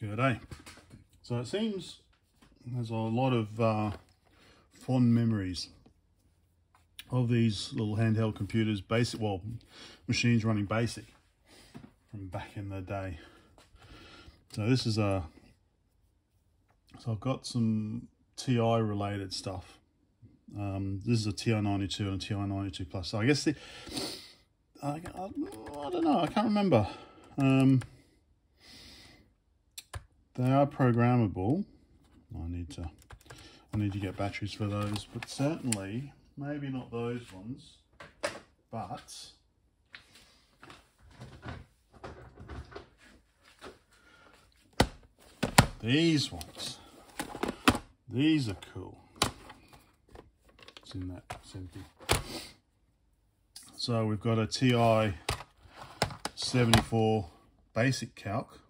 Good day. So it seems there's a lot of uh, fond memories of these little handheld computers, basic, well, machines running basic from back in the day. So this is a, so I've got some TI related stuff. Um, this is a TI-92 and a TI-92 Plus. So I guess the, I, I, I don't know, I can't remember. Um, they are programmable. I need to I need to get batteries for those, but certainly maybe not those ones, but these ones. These are cool. It's in that it's empty. So we've got a TI 74 basic calc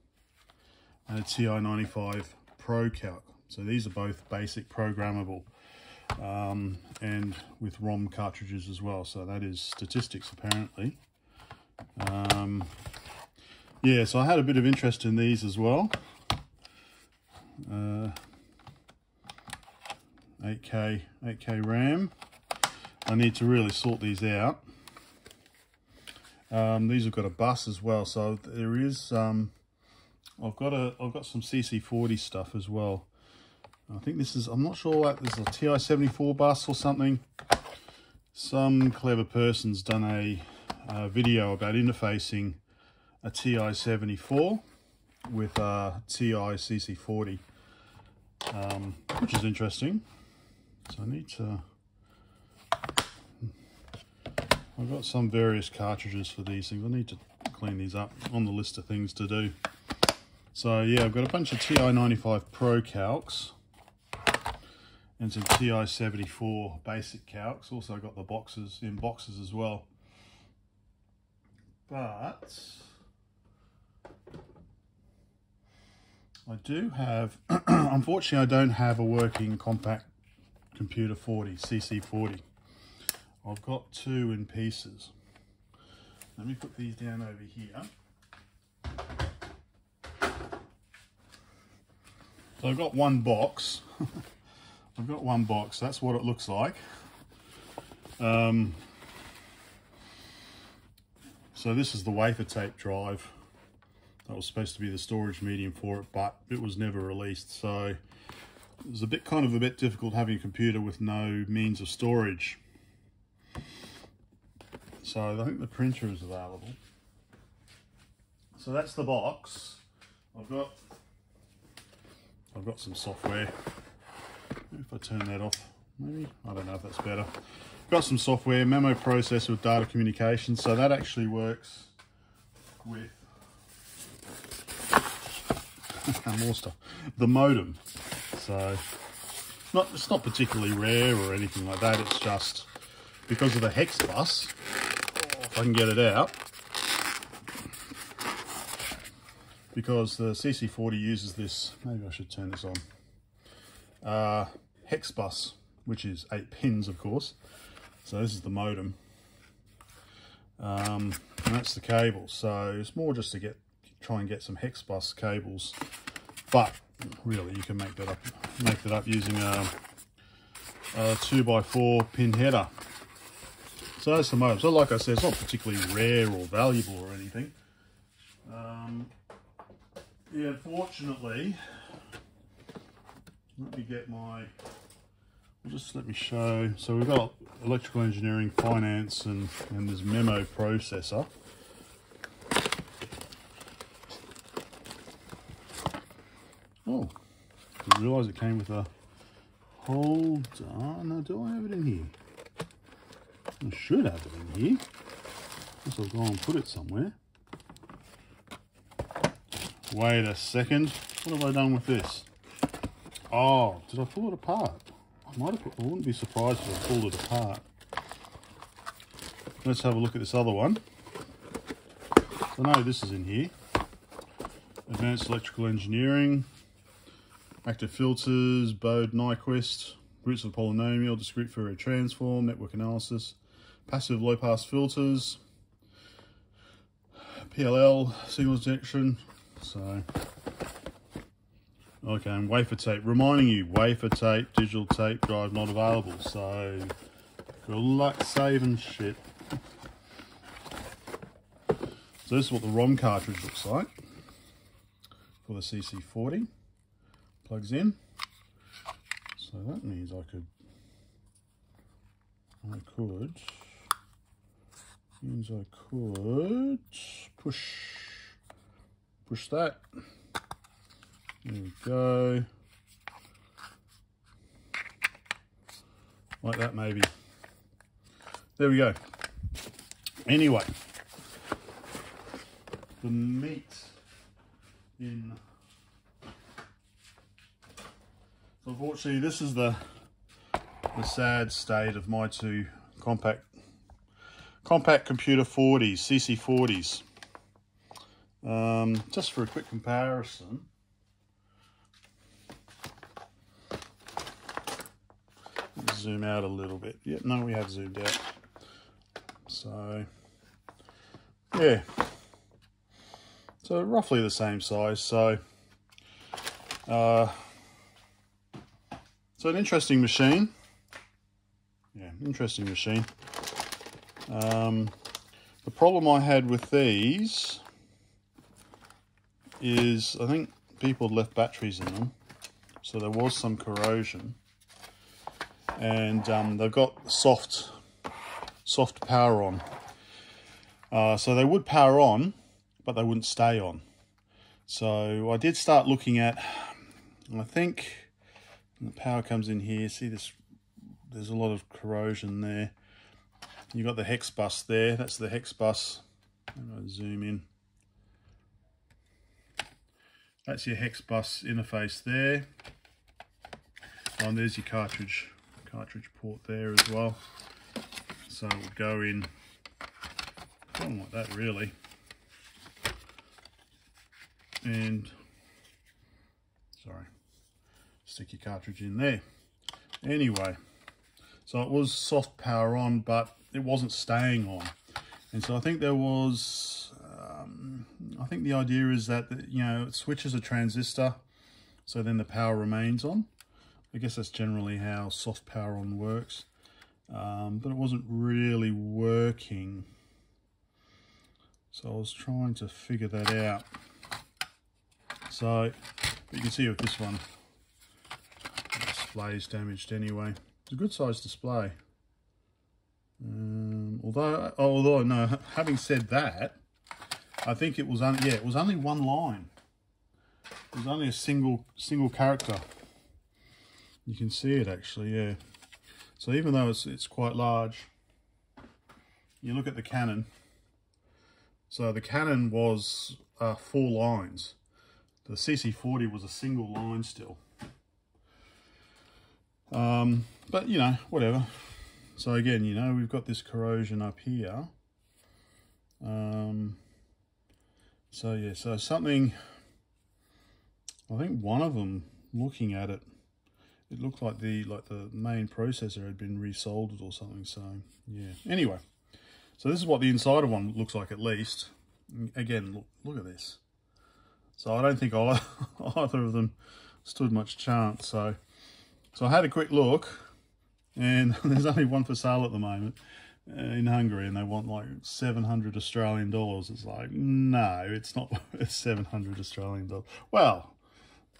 and a TI-95 Pro Calc. So these are both basic programmable um, and with ROM cartridges as well. So that is statistics apparently. Um, yeah, so I had a bit of interest in these as well. Uh, 8K, 8K RAM. I need to really sort these out. Um, these have got a bus as well, so there is um, I've got a I've got some CC40 stuff as well. I think this is I'm not sure what this is a TI-74 bus or something. Some clever person's done a, a video about interfacing a TI-74 with a TI CC40, um, which is interesting. So I need to. I've got some various cartridges for these things. I need to clean these up on the list of things to do. So yeah, I've got a bunch of TI-95 Pro calcs and some TI-74 basic calcs. Also got the boxes in boxes as well. But I do have, unfortunately I don't have a working compact computer 40, CC40. I've got two in pieces. Let me put these down over here. So I've got one box. I've got one box. That's what it looks like. Um, so this is the wafer tape drive. That was supposed to be the storage medium for it, but it was never released. So it was a bit kind of a bit difficult having a computer with no means of storage. So I think the printer is available. So that's the box. I've got I've got some software. If I turn that off, maybe, I don't know if that's better. Got some software, memo processor with data communication. So that actually works with more stuff. The modem. So not it's not particularly rare or anything like that. It's just because of the hex bus. If I can get it out, because the CC40 uses this, maybe I should turn this on, uh, hex bus, which is eight pins, of course. So this is the modem. Um, and that's the cable. So it's more just to get try and get some hex bus cables. But really, you can make that up make that up using a, a two by four pin header. So that's the modem. So like I said, it's not particularly rare or valuable or anything. Um, yeah, unfortunately, let me get my, just let me show. So we've got electrical engineering, finance, and, and this memo processor. Oh, didn't realise it came with a, hold on, now do I have it in here? I should have it in here. I Guess I'll go and put it somewhere. Wait a second. What have I done with this? Oh, did I pull it apart? I might have. Put, I wouldn't be surprised if I pulled it apart. Let's have a look at this other one. I know this is in here. Advanced Electrical Engineering, Active Filters, Bode Nyquist, Roots of Polynomial, Discrete Fourier Transform, Network Analysis, Passive Low Pass Filters, PLL, Signal Detection, so Okay, and wafer tape. Reminding you, wafer tape, digital tape drive not available. So, good luck saving shit. So this is what the ROM cartridge looks like for the CC40. Plugs in. So that means I could, I could, means I could push, push that. There we go. Like that maybe. There we go. Anyway, the meat in unfortunately this is the the sad state of my two compact compact computer 40s cc 40s um, just for a quick comparison zoom out a little bit yeah no we have zoomed out so yeah so roughly the same size. So, uh, so an interesting machine. Yeah, interesting machine. Um, the problem I had with these is I think people left batteries in them. So there was some corrosion. And um, they've got soft, soft power on. Uh, so they would power on, but they wouldn't stay on. So I did start looking at, I think the power comes in here, see this, there's a lot of corrosion there. You've got the hex bus there, that's the hex bus. Zoom in. That's your hex bus interface there. Oh, and there's your cartridge cartridge port there as well. So it would go in, something like that really and sorry stick your cartridge in there anyway so it was soft power on but it wasn't staying on and so I think there was I think the idea is that you know it switches a transistor so then the power remains on I guess that's generally how soft power on works um, but it wasn't really working so I was trying to figure that out so you can see with this one, the display is damaged anyway. It's a good size display. Um, although, although no, having said that, I think it was only yeah, it was only one line. It was only a single single character. You can see it actually, yeah. So even though it's it's quite large, you look at the Canon. So the Canon was uh, four lines. The CC40 was a single line still. Um, but, you know, whatever. So again, you know, we've got this corrosion up here. Um, so yeah, so something, I think one of them, looking at it, it looked like the like the main processor had been resoldered or something. So yeah. Anyway, so this is what the inside of one looks like at least. Again, look, look at this. So I don't think either of them stood much chance. So, so I had a quick look and there's only one for sale at the moment in Hungary and they want like 700 Australian dollars. It's like, no, it's not worth 700 Australian dollars. Well,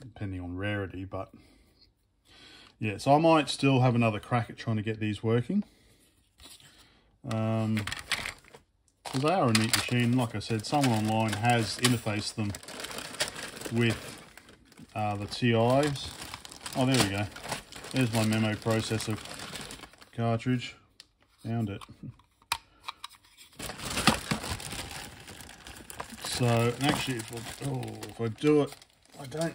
depending on rarity, but yeah, so I might still have another crack at trying to get these working. Um, because they are a neat machine. Like I said, someone online has interfaced them with uh, the TIs. Oh, there we go. There's my memo processor cartridge. Found it. So, actually, if I, oh, if I do it, I don't,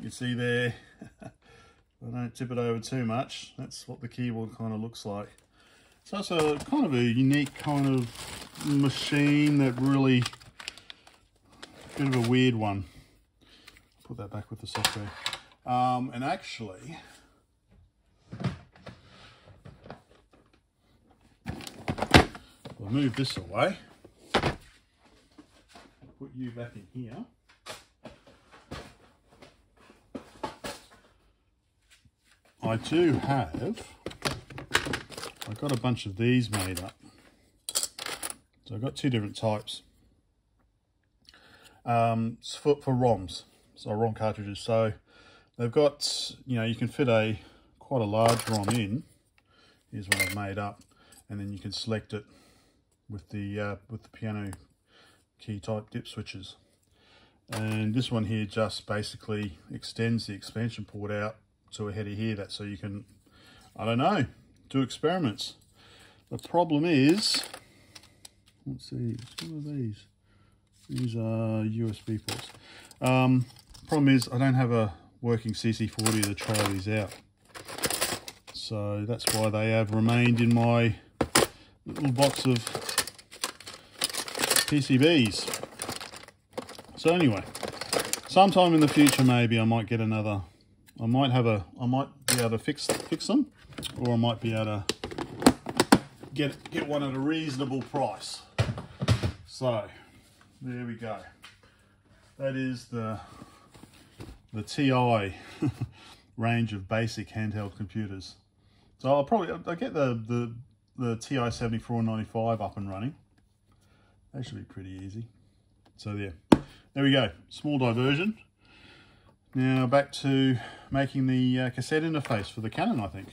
you see there, I don't tip it over too much. That's what the keyboard kind of looks like. So it's a kind of a unique kind of machine that really bit of a weird one. Put that back with the software. Um, and actually, we'll move this away. Put you back in here. I do have, I've got a bunch of these made up. So I've got two different types. Um, it's for, for ROMs, so ROM cartridges. So they've got, you know, you can fit a quite a large ROM in. Here's one I've made up, and then you can select it with the uh, with the piano key type dip switches. And this one here just basically extends the expansion port out to a header here, that so you can, I don't know, do experiments. The problem is, let's see, what are these? These are USB ports. Um, problem is I don't have a working CC40 to try these out. So that's why they have remained in my little box of PCBs. So anyway, sometime in the future maybe I might get another, I might have a, I might be able to fix fix them, or I might be able to get get one at a reasonable price. So there we go. That is the the TI range of basic handheld computers. So I'll probably I'll get the the the TI 7495 up and running. That should be pretty easy. So there, there we go. Small diversion. Now back to making the uh, cassette interface for the Canon, I think.